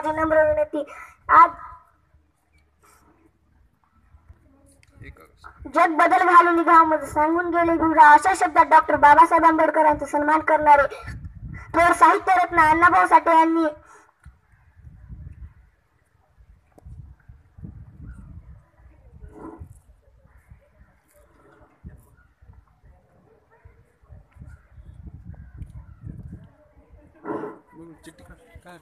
माझी नम्र विनंती. आज जग बदल घालून निघावं सांगून गेले भीमराव अशा शब्दात डॉक्टर बाबासाहेब आंबेडकरांचा सन्मान करणारे थोर साहित्यरत्न अण्णाभाऊ साठे यांनी चिठ्ठी काय?